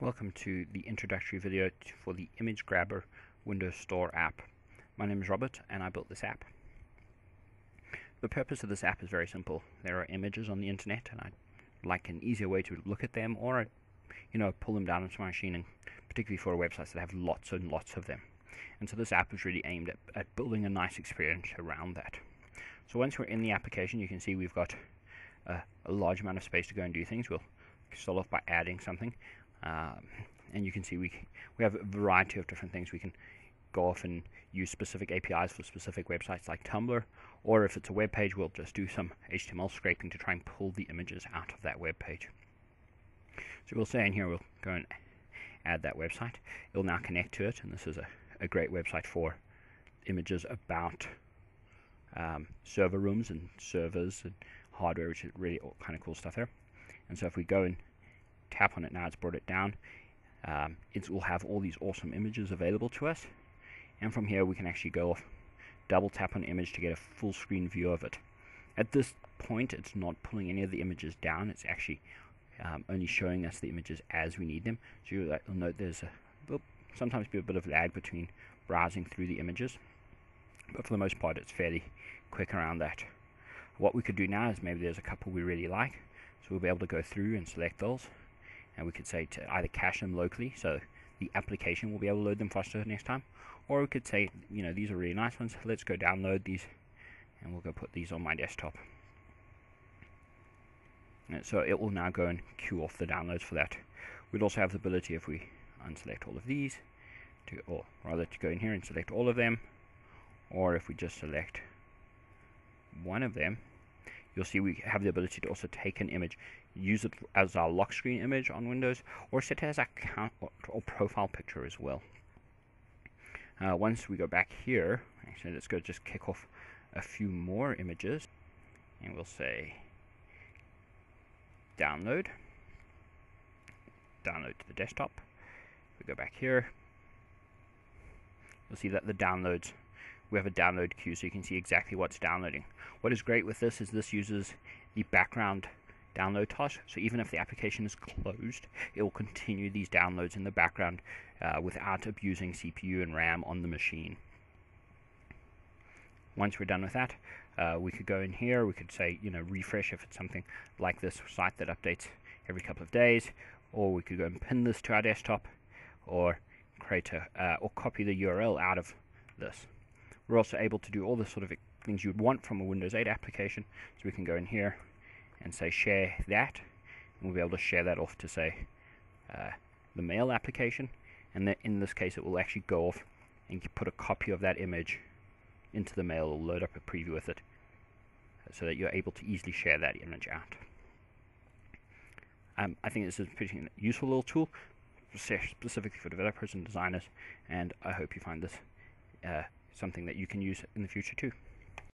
Welcome to the introductory video for the Image Grabber Windows Store app. My name is Robert and I built this app. The purpose of this app is very simple. There are images on the internet and I'd like an easier way to look at them or you know pull them down into my machine and particularly for websites that have lots and lots of them. And so this app is really aimed at, at building a nice experience around that. So once we're in the application you can see we've got a large amount of space to go and do things. We'll start off by adding something. Um, and you can see we we have a variety of different things. We can go off and use specific APIs for specific websites like Tumblr or if it's a web page we'll just do some HTML scraping to try and pull the images out of that web page. So we'll say in here. We'll go and add that website. It'll now connect to it and this is a, a great website for images about um, server rooms and servers and hardware which is really all kind of cool stuff there. And so if we go and tap on it now, it's brought it down. Um, it will have all these awesome images available to us. And from here, we can actually go off, double tap on image to get a full screen view of it. At this point, it's not pulling any of the images down. It's actually um, only showing us the images as we need them. So you'll note there's a sometimes be a bit of lag between browsing through the images. But for the most part, it's fairly quick around that. What we could do now is maybe there's a couple we really like. So we'll be able to go through and select those and we could say to either cache them locally so the application will be able to load them faster next time or we could say you know these are really nice ones let's go download these and we'll go put these on my desktop. And so it will now go and queue off the downloads for that. We'd also have the ability if we unselect all of these to or rather to go in here and select all of them or if we just select one of them you'll see we have the ability to also take an image, use it as our lock screen image on Windows, or set it as a count or profile picture as well. Uh, once we go back here, actually let's go just kick off a few more images, and we'll say download, download to the desktop. We go back here, you'll see that the downloads we have a download queue so you can see exactly what's downloading. What is great with this is this uses the background download task, so even if the application is closed, it will continue these downloads in the background uh, without abusing CPU and RAM on the machine. Once we're done with that, uh, we could go in here, we could say, you know, refresh if it's something like this site that updates every couple of days, or we could go and pin this to our desktop, or create a, uh, or copy the URL out of this. We're also able to do all the sort of things you'd want from a Windows 8 application. So we can go in here and say share that. And we'll be able to share that off to say uh, the mail application. And in this case, it will actually go off and put a copy of that image into the mail or load up a preview with it so that you're able to easily share that image out. Um, I think this is a pretty useful little tool specifically for developers and designers and I hope you find this uh, something that you can use in the future too.